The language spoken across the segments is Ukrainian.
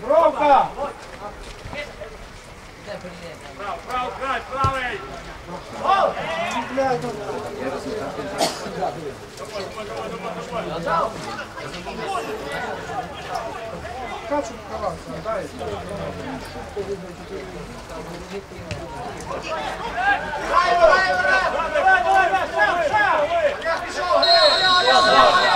Бровка! Право, край, правий! Качу кровать, дай. Давай, давай,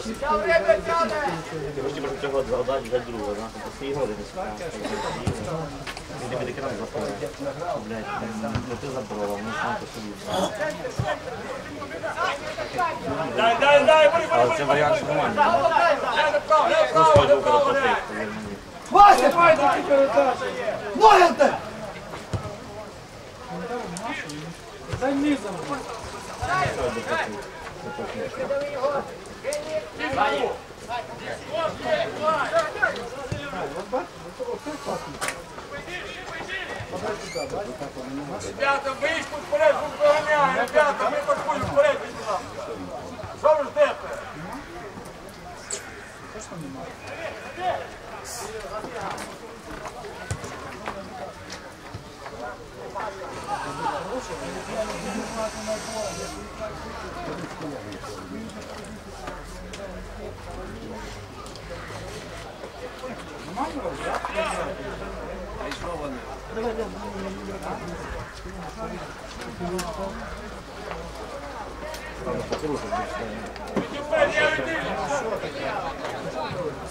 Ти хочеш просто цього згадати для друга, знаєш, то свої годи не скажеш. Він тобі таки раз заходить. Блядь, ну ти забрала, ну сам по собі. Дай, дай, дай, бери, бери, Але бери! це варіант нормальний. Дай направо, дай Ну, направо, стой, дай був направо, перехопив, дай! повір мені. Вася, давай, таки передача. Ноги Дай низом. Ребята, вийшли вперед, рук доганяємо, ребята, ми подходимо вперед, іди нам. Що ви ждете? Іди вперед, я йди.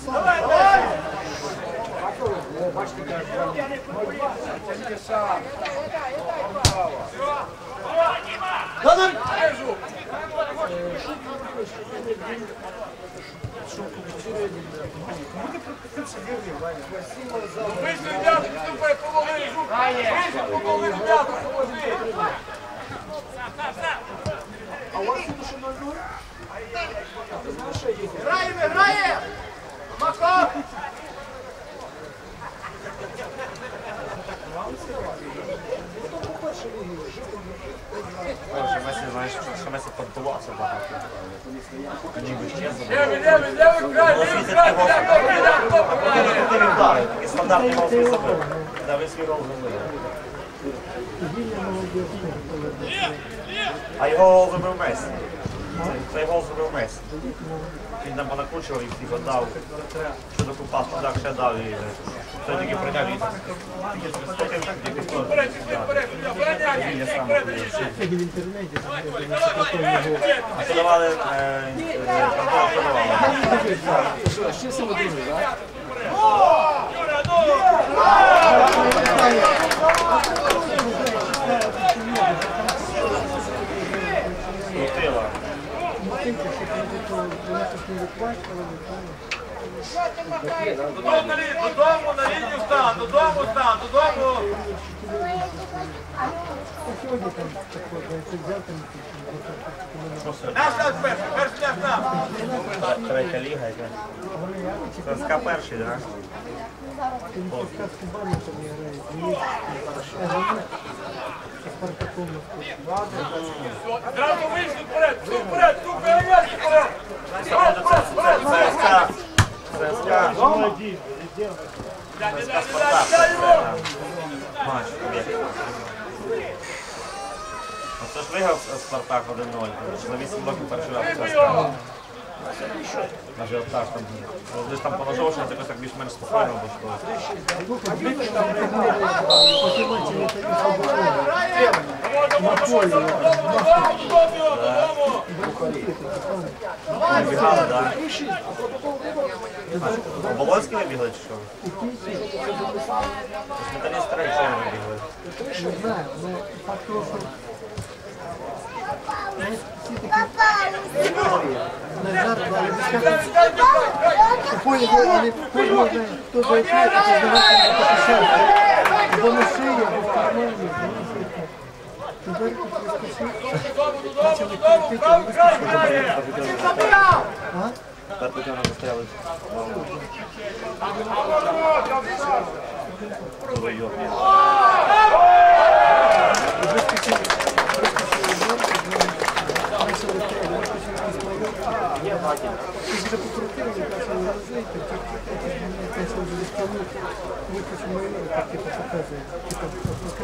Давай, давай! Вийшли, ребята, підступай, помогли, жук. Вийшли, помогли, ребята, поможи. Граємо, граємо! Мако! Короче, Месі, знаєш, що Месі поддувався багато. що не вдарив, такий стандартний гол свій забив. Да, ви свій гол забили. А його гол забив Месі. Цей- гол забив Месі. Він там понакручував і всіх віддав. Що докупав, так ще дав і все таки прийняв і тільки хто. Вперед, іди вперед, обороняйся, іди вперед, іди. Давай, давай, вперед. А що давали, е, е, контроль, що давали? Юра, ну! Крутила. Додому на лінію, додому на лінію стан, додому стан, додому. Наш наш перший, перший наш нам. Третя ліга, яка. ЦСКА перший, так? Зразу вийшли вперед, тут вперед, тут вперед. Вперед, вперед, вперед, вперед. ЦСКА. ЦСКА. Дай, дай його. Матч. Оце ж виграв Спартак 1-0. За 8 років перший раз ЦСКА. ажіотаж там. Десь там понажов, що якось так більш-менш спокійно, бо що. Давай, додому, додому, додому. Вибігали, так? Оболонські вибігли чи що? Металіст вони вибігли? Не знаю, але факт того, що ми всі такі на жарт, але не скажуть, поняли, але кожного знає, хто за яке, то здавати на капюшон. Або на шиї, або в кармані. Тепер. Додому, додому, правий край грає. Так, потім вони стояли. Дуже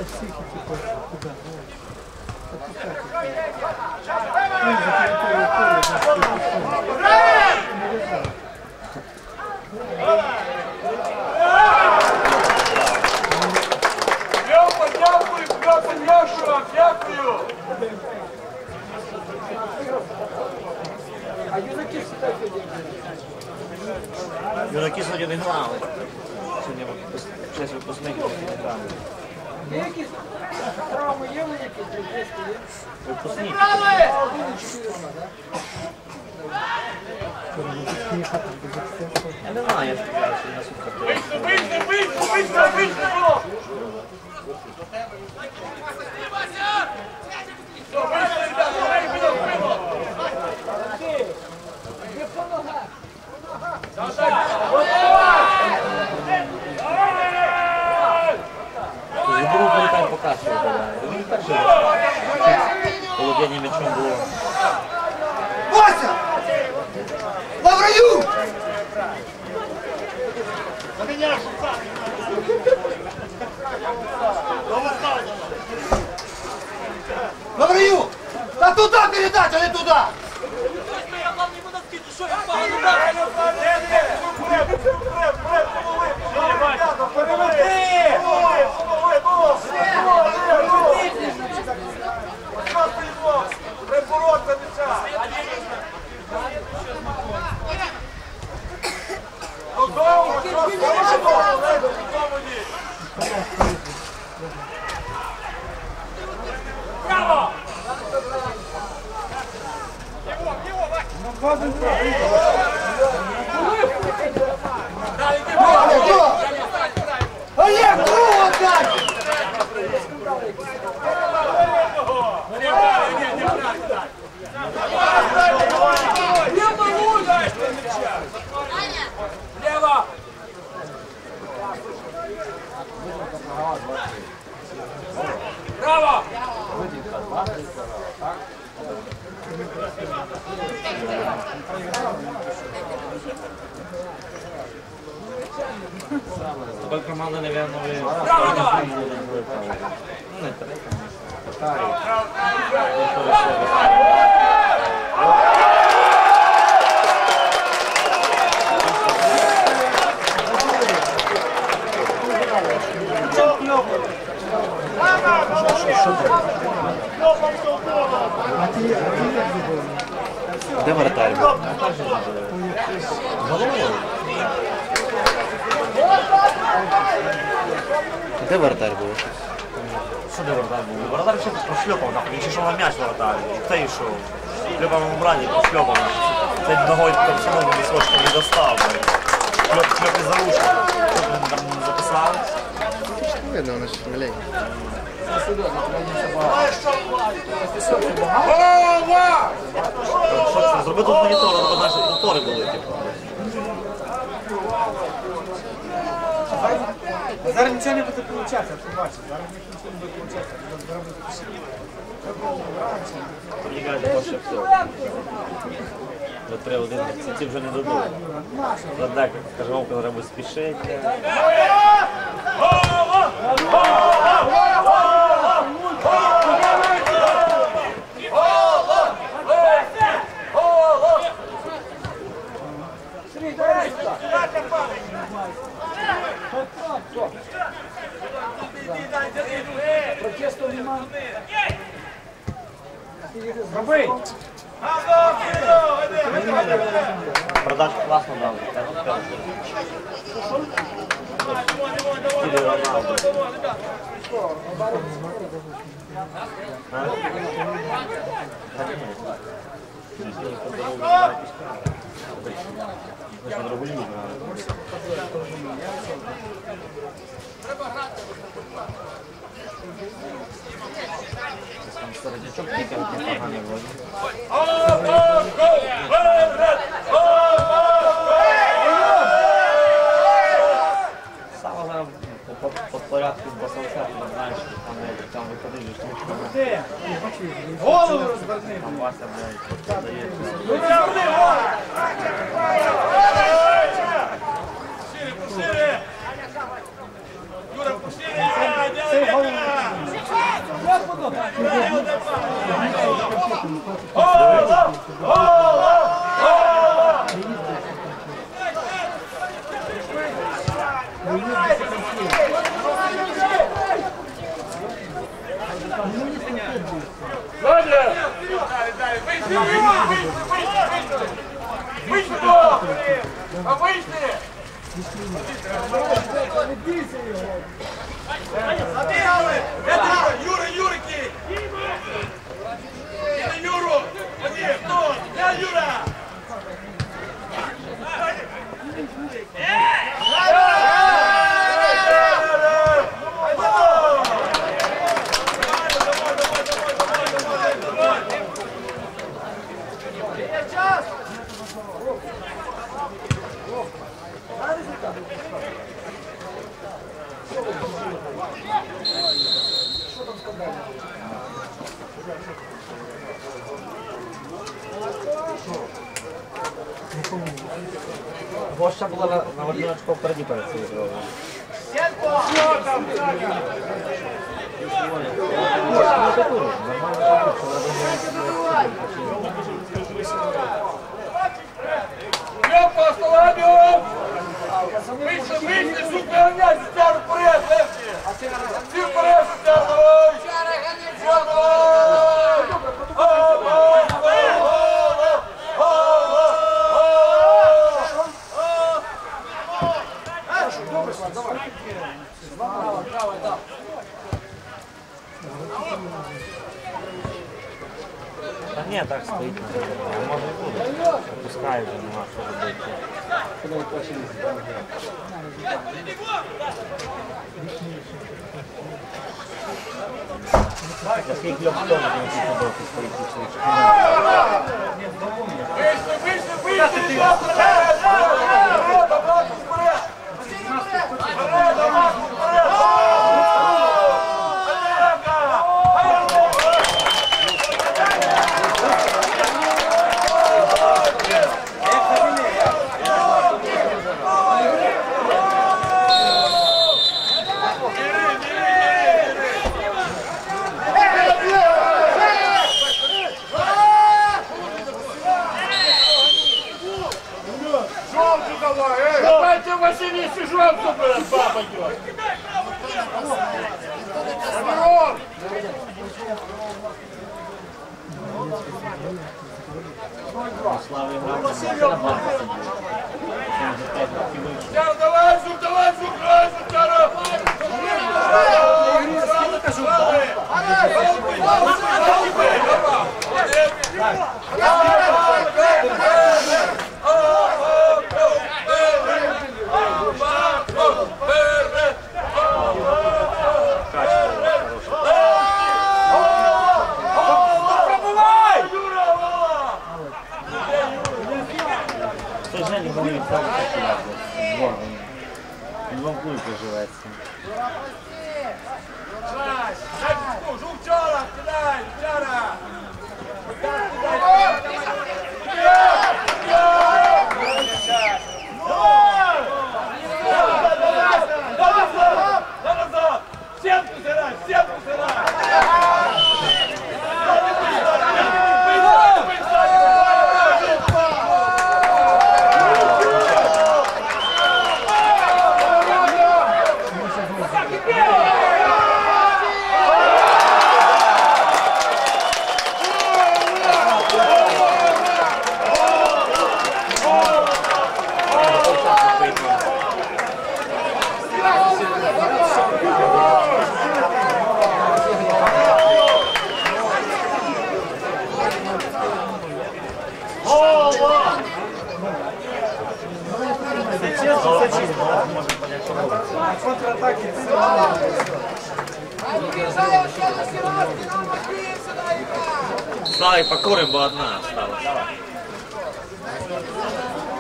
всіх і типу туди. ну, Опускати. Ну, дякую. Юнаки сьогодні не грали. Сьогодні щось випускник не грали. Є якісь травми є, вони якісь є? Я не знаю, я ж я сьогодні на сутках дивився. Вийшли, вийшли, вийшли, вийшли було. Все, вийшли, ребята, дай, біля, біля. Збору перетань показує. Перший володіння м'ячом було. Вася! Лаврою! Лавраю! Та туди а не туди! Олег, другу Така команда, напевно, ви... Ну, не. Де воротар був? Головою. Де воротар був? Що де воротар був? Воротар ще прошльопав, нахуй. Він ще йшов на м'яч. І цей йшов. Шльопав йому брані, прошльопав. Цей ногою там одно височку не достав. Шльоп, шльоп не зарушив. Що він там не записав? Видно, вона ж маленька. Голова! Що це? Зроби тут монітор, щоб наші мотори були, типу. Зараз нічого не буде получатися, ти бачиш. Зараз нічого не буде получатися. Буде. Мені кажуть, що все. Вже три один, ці вже не дадуть. Задак, каже, Вовка треба спішити. Протесту нема. Роби! Продажку класно дав. Тілі Роналду. Середнячок тільки непоганий вроді. Саме зараз по, по, по порядку з басовця, ти знаєш, що там, де там виходили штучки, Ти! Голову розверни! там Вася, блядь, Вийшли, вийшли! Это Юра, Юрики! Это Юру! Один? Я Юра! Гоща була на, на очко впереді перед цією грою. По столабию! Вийшли, вийшли, супер, гонять, стяр вперед, легче! Всі вперед, Та ні, так стоїть. на Може і буде. Пускай вже нема що робити. Я скільки кльоп тому на цій футболці стоїть пішли. Вийшли, вийшли, вийшли, вперед! Вперед, вперед! Вперед,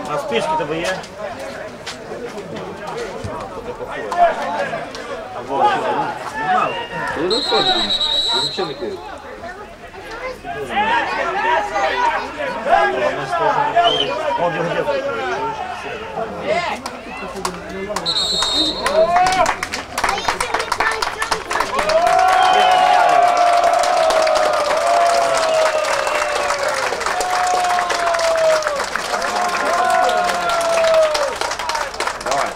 А спички тебе є? А Вова, що ти? Нема. Ну, не. Взагалі курить. Його дід курить, чуєш? Давай.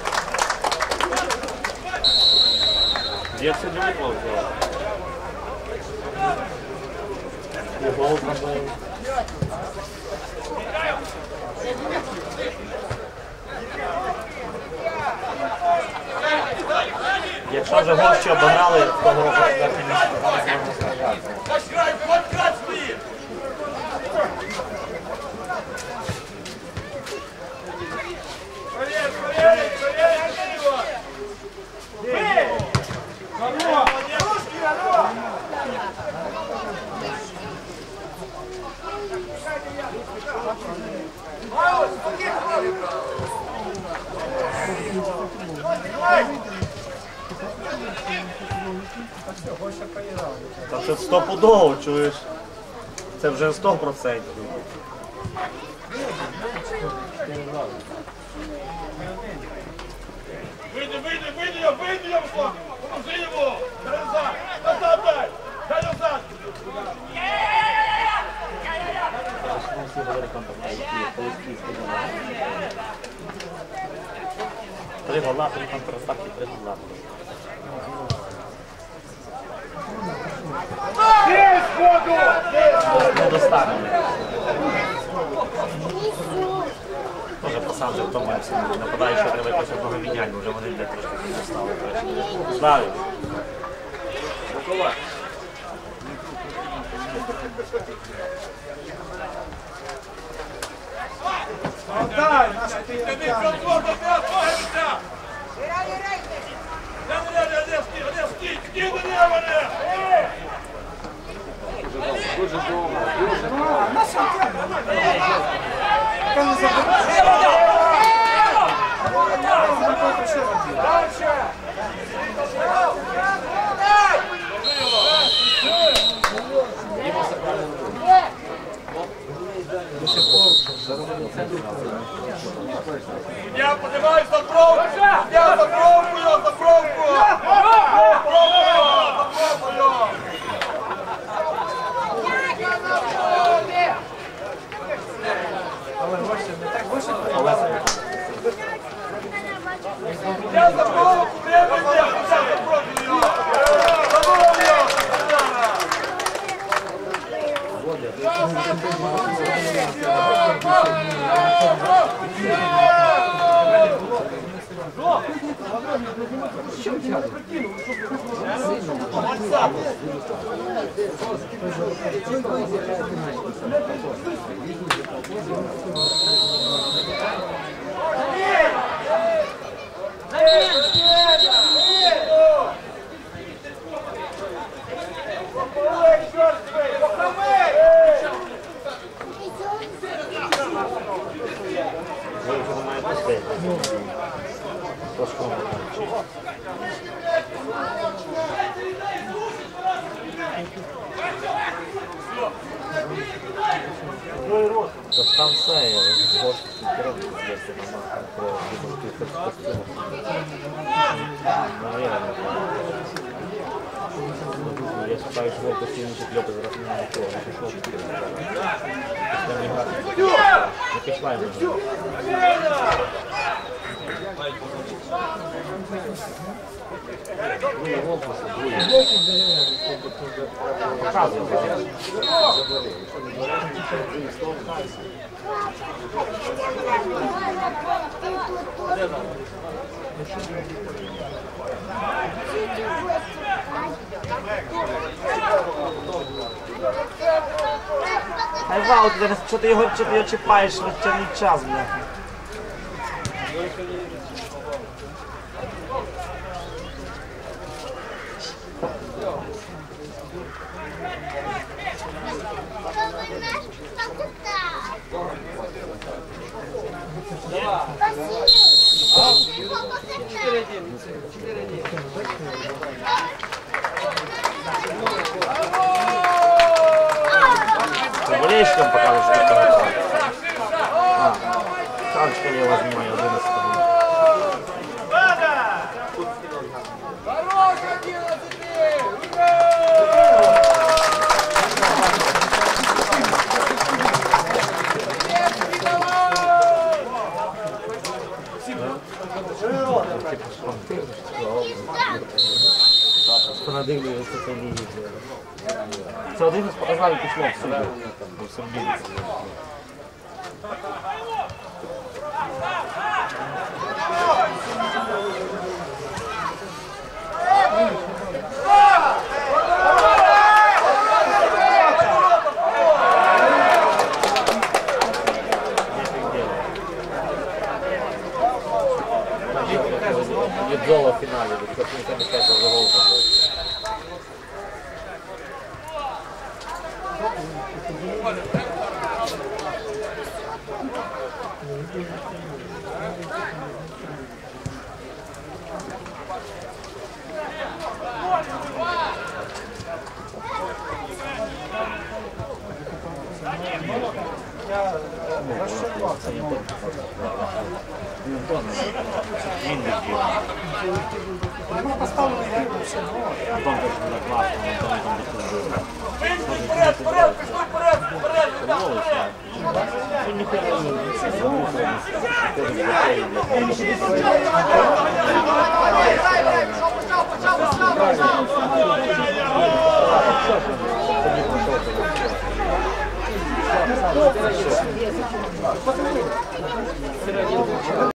Дед сегодня выклал сделал. И гол забыл. Якщо вже гості обіграли, того року Та це стопудово, чуєш? Це вже 100%. Выйди, выйди, выйди, я, выйди, я, Руслан! Поможи его! Дай назад! Назад дай! Дай назад! Три гола, три контратаки, три гола. Есть! Недостатньо. Тоже вже втомився. Нападаючи треба якось одного міняння, вже вони де трошки підостали. Славі. Дай, наш ти Тяни контроль, до тебя отвалится! Ляни, Я поднимаюсь за бровку! はい。Не пішла йому. Показує. Ай вау, ти, його, що ти його чіпаєш на темний час, бляха. болельщикам покажешь, что это. А, Карточка я возьму, я 11 буду. Хорош, 11! Ура! Понадивлюся, що це не їде. Це один із показав і пішло в суді. В Сербіці. Відзола в фіналі, до 75 за гол забив. Він відбив. Вона поставила рівно все. Антон теж буде класно, Антон там буде Вийшли вперед, вперед, пішли вперед, вперед, ребята! Він не хотів. Почав, почав, почав!